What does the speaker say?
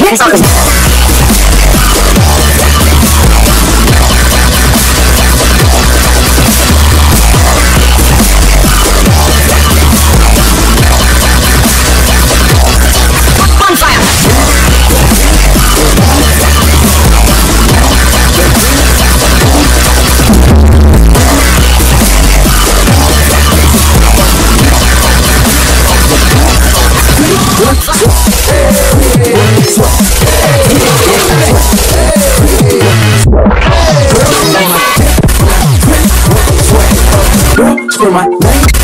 my for my life.